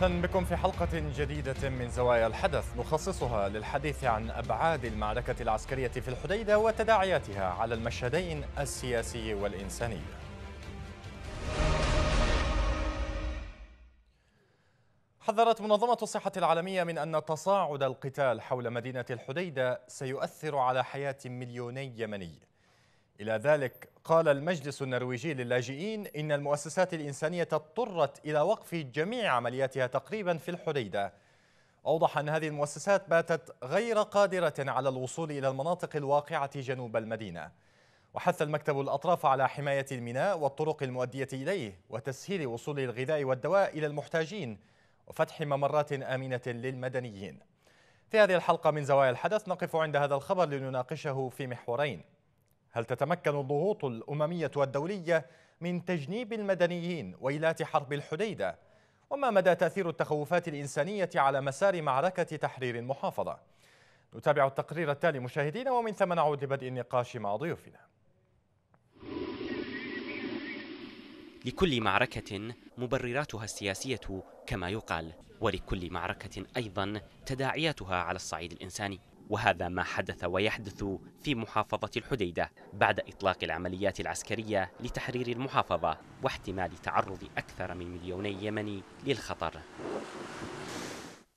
أهلا بكم في حلقة جديدة من زوايا الحدث نخصصها للحديث عن أبعاد المعركة العسكرية في الحديدة وتداعياتها على المشهدين السياسي والإنساني. حذرت منظمة الصحة العالمية من أن تصاعد القتال حول مدينة الحديدة سيؤثر على حياة مليوني يمني. إلى ذلك قال المجلس النرويجي للاجئين إن المؤسسات الإنسانية اضطرت إلى وقف جميع عملياتها تقريبا في الحديدة. أوضح أن هذه المؤسسات باتت غير قادرة على الوصول إلى المناطق الواقعة جنوب المدينة. وحث المكتب الأطراف على حماية الميناء والطرق المؤدية إليه وتسهيل وصول الغذاء والدواء إلى المحتاجين وفتح ممرات آمنة للمدنيين. في هذه الحلقة من زوايا الحدث نقف عند هذا الخبر لنناقشه في محورين. هل تتمكن الضغوط الأممية والدولية من تجنيب المدنيين ويلات حرب الحديدة؟ وما مدى تأثير التخوفات الإنسانية على مسار معركة تحرير المحافظة؟ نتابع التقرير التالي مشاهدينا ومن ثم نعود لبدء النقاش مع ضيوفنا لكل معركة مبرراتها السياسية كما يقال ولكل معركة أيضا تداعياتها على الصعيد الإنساني وهذا ما حدث ويحدث في محافظة الحديدة بعد إطلاق العمليات العسكرية لتحرير المحافظة واحتمال تعرض أكثر من مليوني يمني للخطر.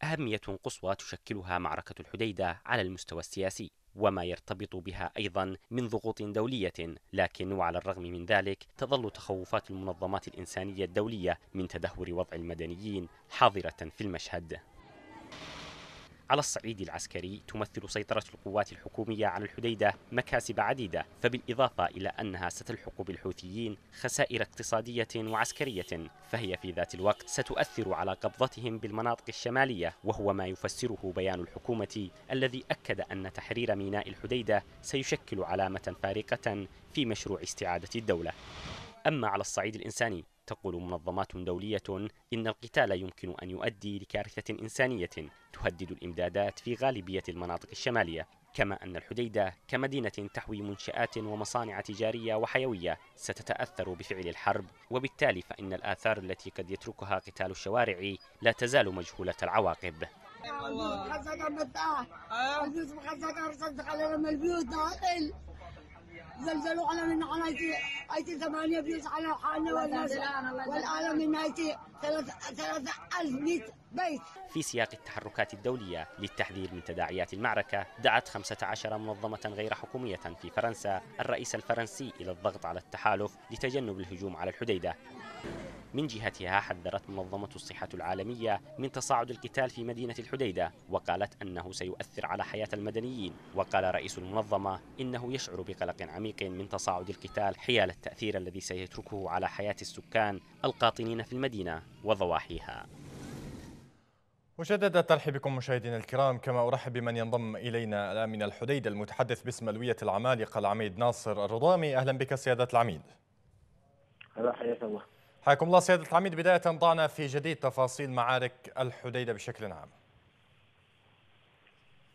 أهمية قصوى تشكلها معركة الحديدة على المستوى السياسي وما يرتبط بها أيضا من ضغوط دولية لكن وعلى الرغم من ذلك تظل تخوفات المنظمات الإنسانية الدولية من تدهور وضع المدنيين حاضرة في المشهد. على الصعيد العسكري تمثل سيطرة القوات الحكومية على الحديدة مكاسب عديدة فبالإضافة إلى أنها ستلحق بالحوثيين خسائر اقتصادية وعسكرية فهي في ذات الوقت ستؤثر على قبضتهم بالمناطق الشمالية وهو ما يفسره بيان الحكومة الذي أكد أن تحرير ميناء الحديدة سيشكل علامة فارقة في مشروع استعادة الدولة. أما على الصعيد الإنساني تقول منظمات دولية إن القتال يمكن أن يؤدي لكارثة إنسانية تهدد الإمدادات في غالبية المناطق الشمالية كما أن الحديدة كمدينة تحوي منشآت ومصانع تجارية وحيوية ستتأثر بفعل الحرب وبالتالي فإن الآثار التي قد يتركها قتال الشوارع لا تزال مجهولة العواقب. زلزلوا على من على ايتي ثمانية بيوت على حالنا والناس. والآن من ايتي ثلاثة ألف بيت. في سياق التحركات الدولية للتحذير من تداعيات المعركة دعت 15 منظمة غير حكومية في فرنسا الرئيس الفرنسي إلى الضغط على التحالف لتجنب الهجوم على الحديدة. من جهتها حذرت منظمة الصحة العالمية من تصاعد القتال في مدينة الحديدة وقالت أنه سيؤثر على حياة المدنيين وقال رئيس المنظمة إنه يشعر بقلق عميق من تصاعد القتال حيال التأثير الذي سيتركه على حياة السكان القاطنين في المدينة وضواحيها مجددا ترحيب بكم مشاهدينا الكرام كما أرحب بمن ينضم إلينا الان من الحديدة المتحدث باسم الوية العمالقة العميد ناصر الرضامي أهلا بك سيادة العميد. هلا حياك الله. حياكم الله سيادة العميد. بداية ضعنا في جديد تفاصيل معارك الحديدة بشكل عام.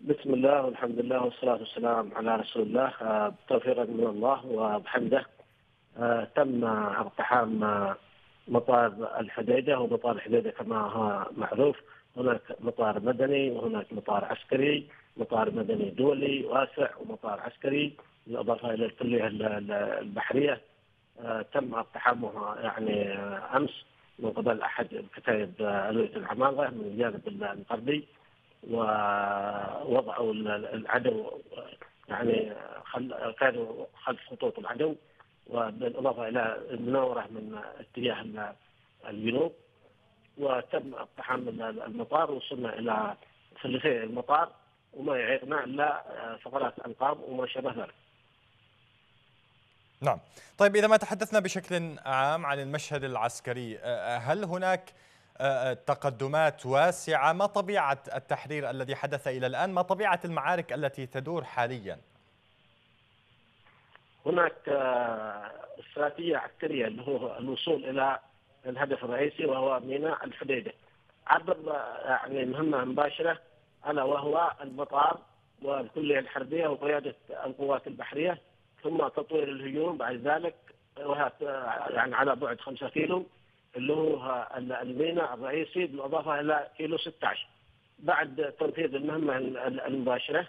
بسم الله والحمد لله والصلاة والسلام على رسول الله. آه، بتوفيق من الله وبحمده. آه، تم اقتحام آه، مطار الحديدة ومطار الحديدة كما هو معروف هناك مطار مدني وهناك مطار عسكري مطار مدني دولي واسع ومطار عسكري بالإضافة إلى الكلية البحرية. تم اقتحامها يعني آه، أمس من قبل أحد كتائب آه، ألوية العمالقه من الجانب الغربي ووضعوا العدو يعني خل... كانوا خلف خطوط العدو وبالإضافة إلى المناورة من اتجاه الجنوب وتم اقتحام المطار وصلنا إلى ثلثي المطار وما يعيقنا إلا فقرات القام وما شابه ذلك. نعم. طيب إذا ما تحدثنا بشكل عام عن المشهد العسكري هل هناك تقدمات واسعة؟ ما طبيعة التحرير الذي حدث إلى الآن؟ ما طبيعة المعارك التي تدور حاليا؟ هناك استراتيجية عسكرية اللي هو الوصول إلى الهدف الرئيسي وهو ميناء الحديدة. عبر يعني مهمة مباشرة ألا وهو المطار والكلية الحربية وقيادة القوات البحرية. ثم تطوير الهجوم. بعد ذلك يعني على بعد 5 كيلو اللي هو الميناء الرئيسي بالإضافة إلى كيلو 16 بعد تنفيذ المهمة المباشرة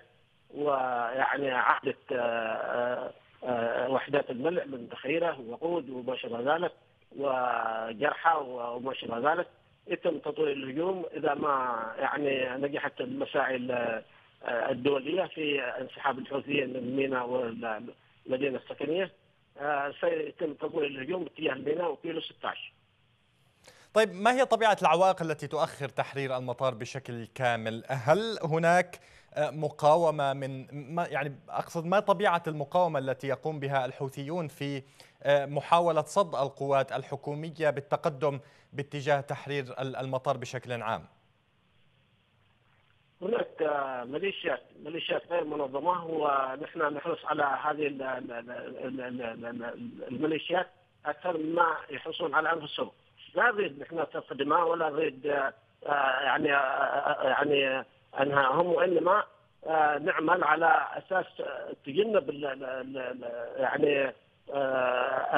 ويعني عهده آه، آه، وحدات الملء من ذخيره ووقود وما شابه ذلك وجرحى وما شابه ذلك يتم تطوير الهجوم. إذا ما يعني نجحت المساعي الدولية في انسحاب الحوثيين من الميناء والمدينه السكنية آه، سيتم تطوير الهجوم باتجاه الميناء وكيلو 16 طيب ما هي طبيعة العوائق التي تؤخر تحرير المطار بشكل كامل؟ هل هناك آه، مقاومة من ما يعني أقصد ما طبيعة المقاومة التي يقوم بها الحوثيون في آه، محاولة صد القوات الحكومية بالتقدم باتجاه تحرير المطار بشكل عام؟ ميليشيات ميليشيات غير منظمه ونحن نحرص على هذه الميليشيات أكثر مما يحرصون على انفسهم لا نريد نحن دماء ولا نريد آه، يعني آه، يعني انهاهم وانما آه، نعمل على أساس تجنب يعني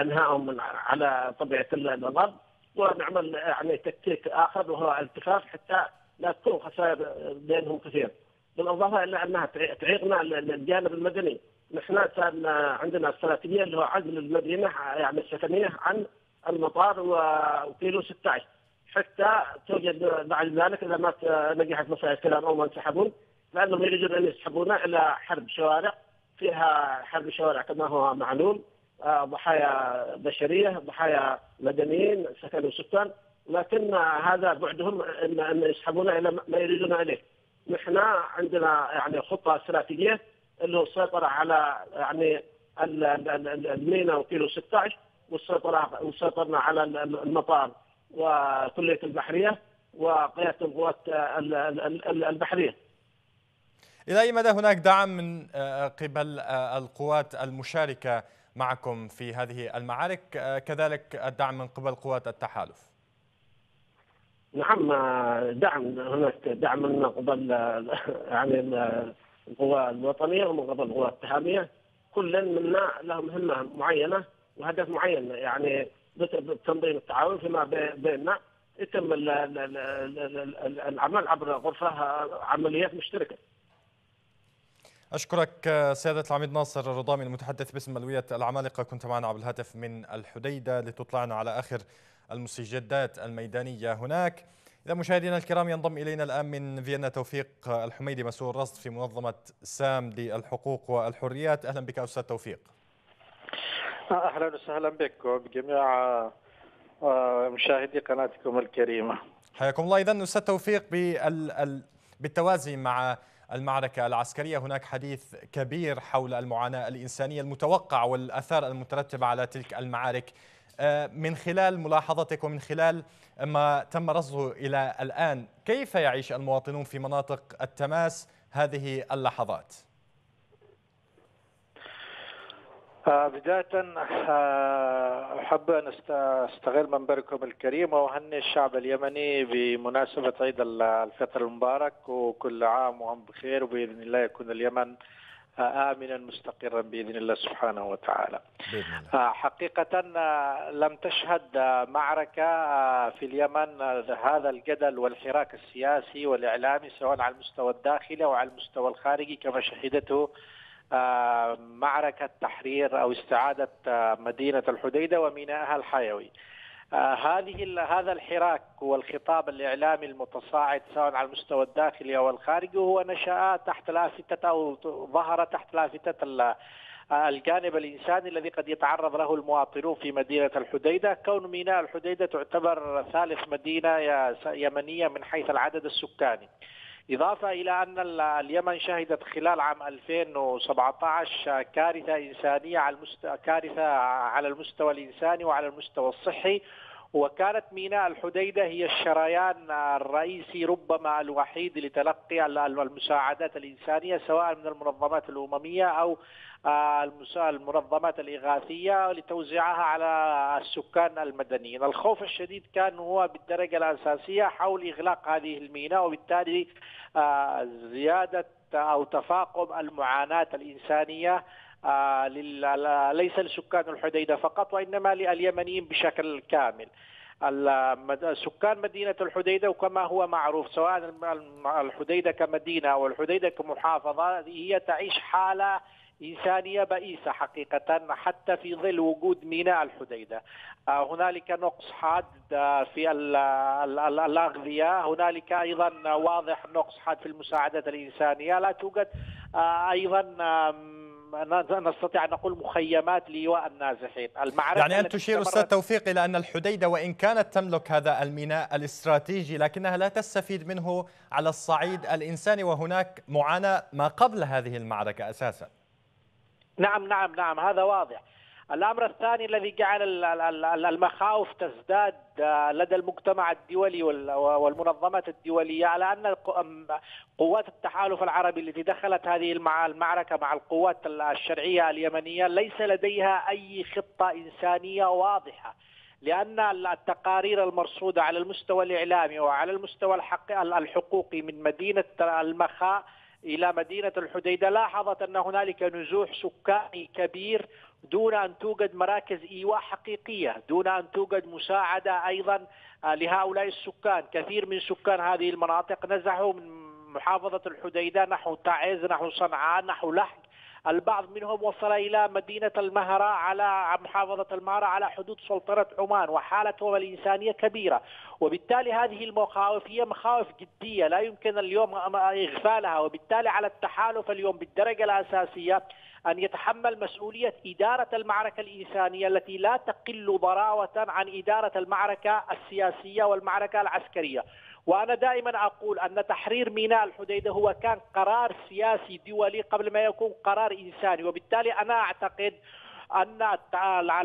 انهائهم على طبيعه الأرض ونعمل يعني تكتيك اخر وهو التفاف حتى لا تكون خسائر بينهم كثير. بالإضافة إلى أنها تعيقنا الجانب المدني. نحن كان عندنا استراتيجيه اللي هو عزل المدينة يعني السكنية عن المطار وكيلو 16 حتى توجد بعد ذلك إذا ما نجحت مسائل الكلام أو ما انسحبون لأنهم يريدون أن يسحبونا إلى حرب شوارع. فيها حرب شوارع كما هو معلوم. آه، ضحايا بشرية ضحايا مدنيين سكن وسكان لكن هذا بعدهم ان إن يسحبونا إلى ما يريدون اليه. نحن عندنا يعني خطة استراتيجية اللي هو السيطرة على يعني المينا وكيلو 16 والسيطره وسيطرنا على المطار وكلية البحرية وقيادة القوات البحرية. إلى أي مدى هناك دعم من آه، قبل آه، القوات المشاركة معكم في هذه المعارك آه، كذلك الدعم من قبل قوات التحالف؟ نعم دعم هناك دعم من قبل يعني القوى الوطنية ومن قبل القوى التهاميه كل منا له مهمه معينة وهدف معين يعني بتنظيم التعاون فيما بيننا. يتم العمل عبر غرفة عمليات مشتركة. أشكرك سيادة العميد ناصر الرضامي المتحدث باسم ملوية العمالقة. كنت معنا عبر الهاتف من الحديدة لتطلعنا على آخر المستجدات الميدانية هناك. إذا مشاهدينا الكرام ينضم إلينا الآن من فيينا توفيق الحميدي مسؤول رصد في منظمة سام للحقوق والحريات. أهلا بك أستاذ توفيق. أهلا وسهلا بك وبجميع آه، مشاهدي قناتكم الكريمة. حياكم الله. إذا أستاذ توفيق بالتوازي مع المعركة العسكرية هناك حديث كبير حول المعاناة الإنسانية المتوقع والأثار المترتبة على تلك المعارك. من خلال ملاحظتك ومن خلال ما تم رصده إلى الآن كيف يعيش المواطنون في مناطق التماس هذه اللحظات؟ آه، بداية آه، أحب أن أستغل منبركم الكريم وأهني الشعب اليمني بمناسبة عيد الفطر المبارك وكل عام وهم بخير وبإذن الله يكون اليمن آمنا مستقرا بإذن الله سبحانه وتعالى بإذن الله. آه، حقيقة آه، لم تشهد آه، معركة في اليمن هذا الجدل والحراك السياسي والإعلامي سواء على المستوى الداخلي أو على المستوى الخارجي كما شهدته معركة تحرير أو استعادة مدينة الحديدة ومينائها الحيوي هذه هذا الحراك والخطاب الإعلامي المتصاعد سواء على المستوى الداخلي أو الخارجي هو نشأ تحت لافته أو ظهر تحت لافته آه، الجانب الإنساني الذي قد يتعرض له المواطنون في مدينة الحديدة، كون ميناء الحديدة تعتبر ثالث مدينة يمنية من حيث العدد السكاني. إضافة إلى أن اليمن شهدت خلال عام 2017 كارثة إنسانية على المستوى كارثة على المستوى الإنساني وعلى المستوى الصحي. وكانت ميناء الحديدة هي الشريان الرئيسي ربما الوحيد لتلقي المساعدات الإنسانية سواء من المنظمات الأممية أو آه، المنظمات الإغاثية لتوزيعها على السكان المدنيين. الخوف الشديد كان هو بالدرجة الأساسية حول إغلاق هذه الميناء وبالتالي آه، زيادة أو تفاقم المعاناة الإنسانية ليس لسكان الحديدة فقط وإنما لليمنيين بشكل كامل. سكان مدينة الحديدة وكما هو معروف سواء الحديدة كمدينة أو الحديدة كمحافظة هي تعيش حالة إنسانية بئيسة حقيقة حتى في ظل وجود ميناء الحديدة. آه، هنالك نقص حاد آه، في الأغذية هنالك أيضا واضح نقص حاد في المساعدة الإنسانية. لا توجد آه، أيضا نستطيع أن نقول مخيمات لإيواء النازحين. المعركة يعني أن تشير أستاذ توفيق إلى أن الحديدة وإن كانت تملك هذا الميناء الاستراتيجي لكنها لا تستفيد منه على الصعيد الإنساني وهناك معاناة ما قبل هذه المعركة أساساً. نعم نعم نعم هذا واضح. الأمر الثاني الذي جعل المخاوف تزداد آه، لدى المجتمع الدولي والمنظمات الدولية على أن قوات التحالف العربي التي دخلت هذه المعركة مع القوات الشرعية اليمنية ليس لديها أي خطة إنسانية واضحة لأن التقارير المرصودة على المستوى الإعلامي وعلى المستوى الحقوقي من مدينة المخاء إلى مدينة الحديدة لاحظت أن هنالك نزوح سكاني كبير دون أن توجد مراكز إيواء حقيقية، دون أن توجد مساعدة أيضا آه، لهؤلاء السكان، كثير من سكان هذه المناطق نزحوا من محافظة الحديدة نحو تعز، نحو صنعاء، نحو لحق، البعض منهم وصل إلى مدينة المهرة على محافظة المهرة على حدود سلطنة عمان وحالتهم الإنسانية كبيرة. وبالتالي هذه المخاوف هي مخاوف جدية لا يمكن اليوم إغفالها. وبالتالي على التحالف اليوم بالدرجة الأساسية أن يتحمل مسؤولية إدارة المعركة الإنسانية التي لا تقل ضراوة عن إدارة المعركة السياسية والمعركة العسكرية. وأنا دائما أقول أن تحرير ميناء الحديدة هو كان قرار سياسي دولي قبل ما يكون قرار إنساني وبالتالي أنا أعتقد أن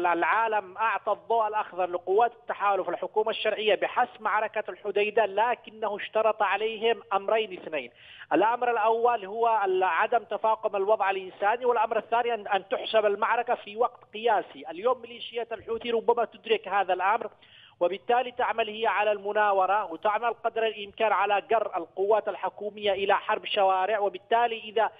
العالم أعطى الضوء الأخضر لقوات التحالف الحكومة الشرعية بحسم معركة الحديدة لكنه اشترط عليهم أمرين اثنين. الأمر الأول هو عدم تفاقم الوضع الإنساني والأمر الثاني أن تحسب المعركة في وقت قياسي، اليوم ميليشيات الحوثي ربما تدرك هذا الأمر وبالتالي تعمل هي على المناورة وتعمل قدر الإمكان على جر القوات الحكومية إلى حرب شوارع وبالتالي إذا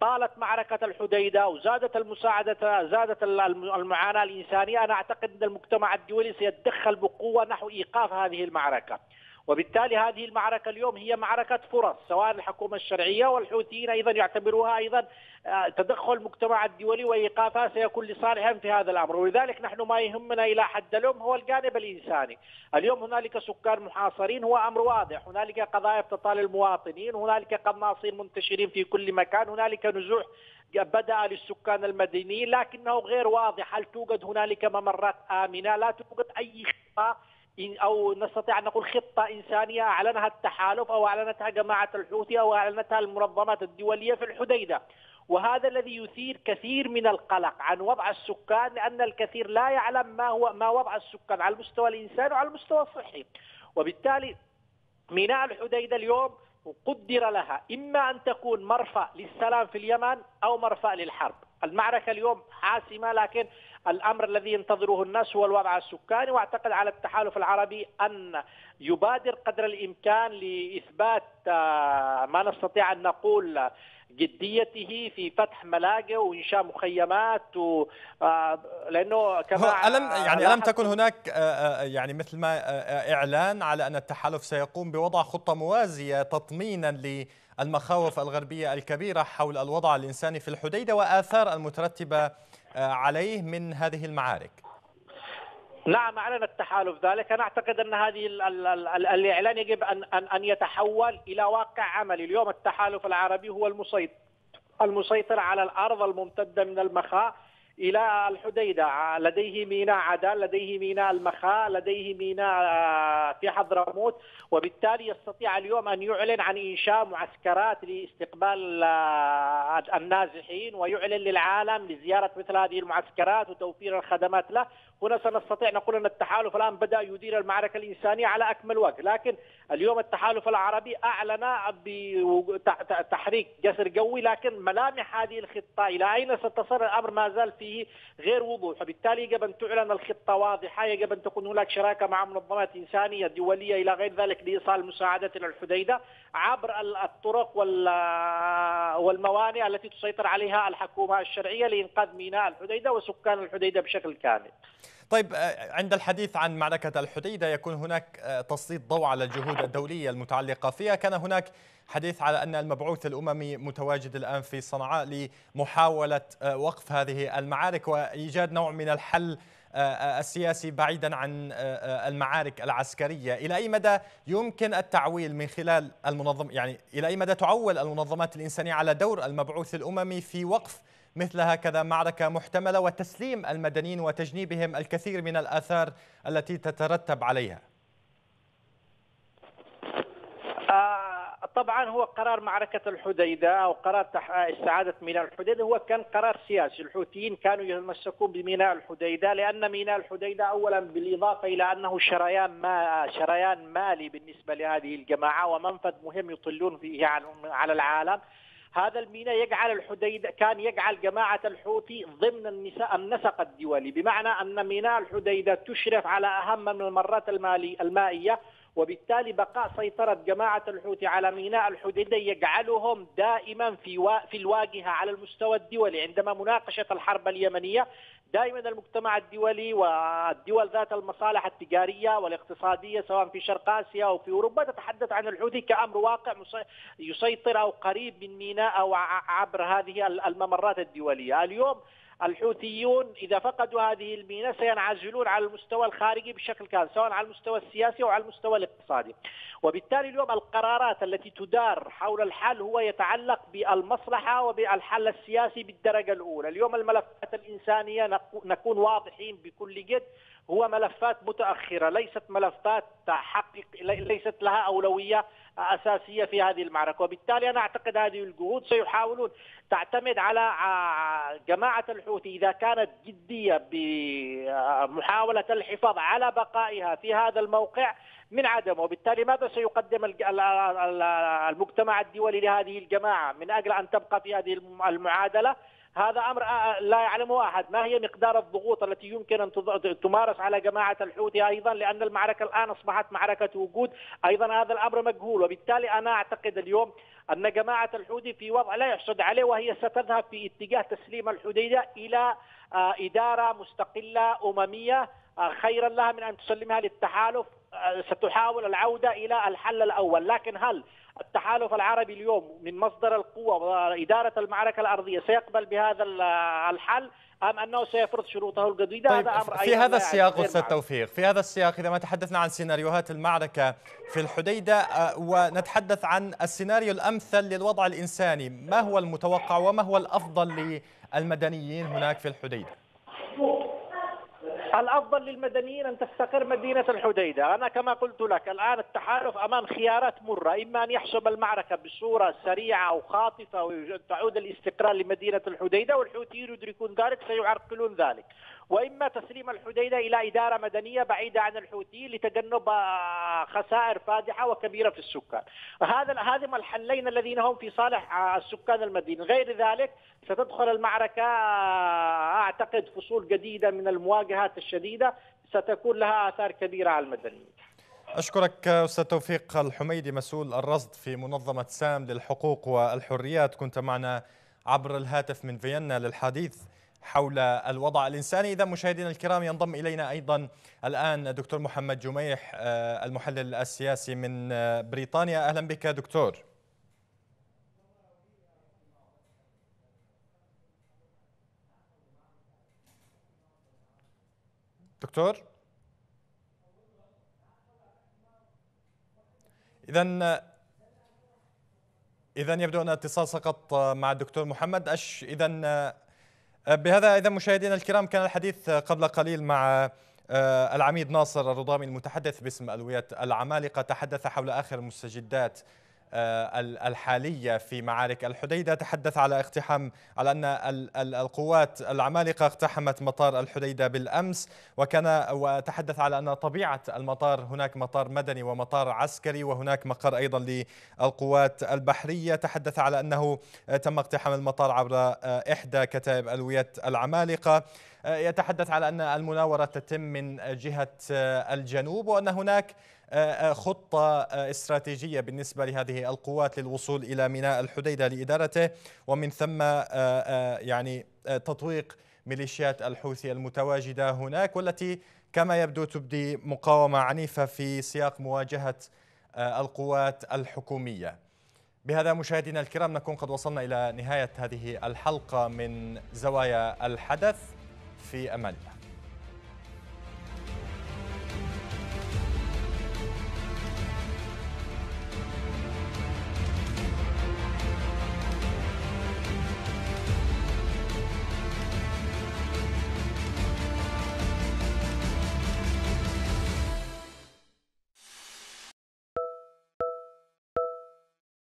طالت معركة الحديدة وزادت المساعدة زادت المعاناة الإنسانية. أنا أعتقد أن المجتمع الدولي سيتدخل بقوة نحو إيقاف هذه المعركة. وبالتالي هذه المعركة اليوم هي معركة فرص سواء الحكومة الشرعية والحوثيين أيضا يعتبروها أيضا آه، تدخل المجتمع الدولي وإيقافها سيكون لصالحهم في هذا الأمر. ولذلك نحن ما يهمنا إلى حد اليوم هو الجانب الإنساني. اليوم هنالك سكان محاصرين هو أمر واضح. هنالك قضايا اقتتال المواطنين هنالك قناصين منتشرين في كل مكان هنالك نزوح بدأ للسكان المدنيين لكنه غير واضح. هل توجد هنالك ممرات آمنة؟ لا توجد أي خطة أو نستطيع أن نقول خطة إنسانية أعلنها التحالف أو أعلنتها جماعة الحوثي أو أعلنتها المنظمات الدولية في الحديدة. وهذا الذي يثير كثير من القلق عن وضع السكان لأن الكثير لا يعلم ما هو ما وضع السكان على المستوى الإنساني وعلى المستوى الصحي. وبالتالي ميناء الحديدة اليوم قدر لها إما أن تكون مرفأ للسلام في اليمن أو مرفأ للحرب. المعركة اليوم حاسمة لكن الأمر الذي ينتظره الناس هو الوضع السكاني وأعتقد على التحالف العربي أن يبادر قدر الإمكان لإثبات آه، ما نستطيع أن نقول جديته في فتح ملاجئ وإنشاء مخيمات و آه، لأنه كما الم يعني ألم تكن هناك آه، يعني مثل ما إعلان على أن التحالف سيقوم بوضع خطة موازية تطمينا المخاوف الغربية الكبيرة حول الوضع الإنساني في الحديدة وآثار المترتبة آه، عليه من هذه المعارك. نعم أعلن التحالف ذلك. أنا أعتقد أن هذه الإعلان يجب أن أن يتحول إلى واقع عملي. اليوم التحالف العربي هو المسيطر المسيطر على الأرض الممتدة من المخاء. إلى الحديدة. لديه ميناء عدن لديه ميناء المخاء لديه ميناء آه، في حضرموت. وبالتالي يستطيع اليوم أن يعلن عن إنشاء معسكرات لاستقبال آه، النازحين ويعلن للعالم لزيارة مثل هذه المعسكرات وتوفير الخدمات له. هنا سنستطيع نقول أن التحالف الآن بدأ يدير المعركة الإنسانية على أكمل وجه لكن اليوم التحالف العربي أعلن بتحريك جسر قوي لكن ملامح هذه الخطة إلى أين ستصل؟ الأمر ما زال فيه غير وضوح وبالتالي يجب أن تعلن الخطة واضحة يجب أن تكون هناك شراكة مع منظمات إنسانية دولية إلى غير ذلك لإيصال مساعدة إلى الحديدة عبر الطرق والموانئ التي تسيطر عليها الحكومة الشرعية لإنقاذ ميناء الحديدة وسكان الحديدة بشكل كامل. طيب عند الحديث عن معركة الحديدة يكون هناك تسليط ضوء على الجهود الدولية المتعلقة فيها. كان هناك حديث على أن المبعوث الأممي متواجد الآن في صنعاء لمحاولة وقف هذه المعارك وإيجاد نوع من الحل السياسي بعيدا عن المعارك العسكرية. إلى أي مدى يمكن التعويل من خلال المنظم يعني إلى أي مدى تعول المنظمات الإنسانية على دور المبعوث الأممي في وقف مثل هكذا معركة محتملة وتسليم المدنيين وتجنيبهم الكثير من الآثار التي تترتب عليها. آه، طبعا هو قرار معركة الحديدة أو قرار استعادة ميناء الحديدة. هو كان قرار سياسي. الحوثيين كانوا يتمسكون بميناء الحديدة لأن ميناء الحديدة أولا بالإضافة إلى أنه شريان ما شريان مالي بالنسبة لهذه الجماعة ومنفذ مهم يطلون فيه على العالم. هذا الميناء يجعل الحديدة كان يجعل جماعة الحوثي ضمن النساء النسق الدولي. بمعنى أن ميناء الحديدة تشرف على أهم من المرات المالي المائية وبالتالي بقاء سيطرة جماعة الحوثي على ميناء الحديدة يجعلهم دائما في في الواجهة على المستوى الدولي. عندما مناقشة الحرب اليمنية دائما المجتمع الدولي والدول ذات المصالح التجارية والاقتصادية سواء في شرق آسيا أو في أوروبا تتحدث عن الحوثي كأمر واقع يسيطر أو قريب من ميناء أو عبر هذه الممرات الدولية. اليوم الحوثيون إذا فقدوا هذه الميناء سينعزلون على المستوى الخارجي بشكل كامل سواء على المستوى السياسي أو على المستوى الاقتصادي. وبالتالي اليوم القرارات التي تدار حول الحل هو يتعلق بالمصلحة وبالحل السياسي بالدرجة الأولى. اليوم الملفات الإنسانية نكون واضحين بكل جد هو ملفات متأخرة ليست ملفات تحقق ليست لها أولوية أساسية في هذه المعركة. وبالتالي أنا أعتقد هذه الجهود سيحاولون تعتمد على جماعة الحوثي إذا كانت جدية بمحاولة الحفاظ على بقائها في هذا الموقع من عدمه وبالتالي ماذا سيقدم المجتمع الدولي لهذه الجماعة؟ من أجل أن تبقى في هذه المعادلة؟ هذا أمر لا يعلمه أحد، ما هي مقدار الضغوط التي يمكن أن تمارس على جماعة الحوثي أيضا؟ لأن المعركة الآن أصبحت معركة وجود، أيضا هذا الأمر مجهول. وبالتالي أنا أعتقد اليوم أن جماعة الحوثي في وضع لا يحسد عليه وهي ستذهب في اتجاه تسليم الحديدة إلى إدارة مستقلة أممية خيرا لها من أن تسلمها للتحالف. ستحاول العودة إلى الحل الأول، لكن هل التحالف العربي اليوم من مصدر القوة وإدارة المعركة الأرضية سيقبل بهذا الحل أم أنه سيفرض شروطه الجديدة؟ طيب هذا أمر في هذا السياق أستاذ توفيق في هذا السياق إذا ما تحدثنا عن سيناريوهات المعركة في الحديدة آه، ونتحدث عن السيناريو الأمثل للوضع الإنساني. ما هو المتوقع وما هو الأفضل للمدنيين هناك في الحديدة؟ الأفضل للمدنيين أن تستقر مدينة الحديدة، أنا كما قلت لك الآن التحالف أمام خيارات مرة، إما أن يحسب المعركة بصورة سريعة أو خاطفة وتعود الاستقرار لمدينة الحديدة والحوثيين يدركون ذلك سيعرقلون ذلك، وإما تسليم الحديدة إلى إدارة مدنية بعيدة عن الحوثيين لتجنب آه، خسائر فادحة وكبيرة في السكان. هذا هذه الحلين الذين هم في صالح آه، السكان المدينة، غير ذلك ستدخل المعركة آه، أعتقد فصول جديدة من المواجهات الشديدة ستكون لها آثار كبيرة على المدنيين. أشكرك أستاذ توفيق الحميدي مسؤول الرصد في منظمة سام للحقوق والحريات كنت معنا عبر الهاتف من فيينا للحديث حول الوضع الإنساني. إذا مشاهدينا الكرام ينضم إلينا أيضا الآن دكتور محمد جميح آه، المحلل السياسي من آه، بريطانيا. أهلا بك دكتور. دكتور. إذا إذا يبدو أن اتصال سقط مع الدكتور محمد. أش إذا أه، بهذا إذا مشاهدينا الكرام كان الحديث قبل قليل مع أه، العميد ناصر الرضامي المتحدث باسم ألوية العمالقة. تحدث حول آخر المستجدات الحالية في معارك الحديدة. تحدث على اقتحام على أن القوات العمالقة اقتحمت مطار الحديدة بالأمس وكان وتحدث على أن طبيعة المطار هناك مطار مدني ومطار عسكري وهناك مقر أيضا للقوات البحرية. تحدث على أنه تم اقتحام المطار عبر آه، إحدى كتائب ألوية العمالقة. آه، يتحدث على أن المناورة تتم من جهة الجنوب وأن هناك آه، آه، خطة آه، استراتيجية بالنسبة لهذه القوات للوصول إلى ميناء الحديدة لإدارته ومن ثم يعني تطويق ميليشيات الحوثي المتواجدة هناك والتي كما يبدو تبدي مقاومة عنيفة في سياق مواجهة آه، القوات الحكومية. بهذا مشاهدينا الكرام نكون قد وصلنا إلى نهاية هذه الحلقة من زوايا الحدث. في أمان الله.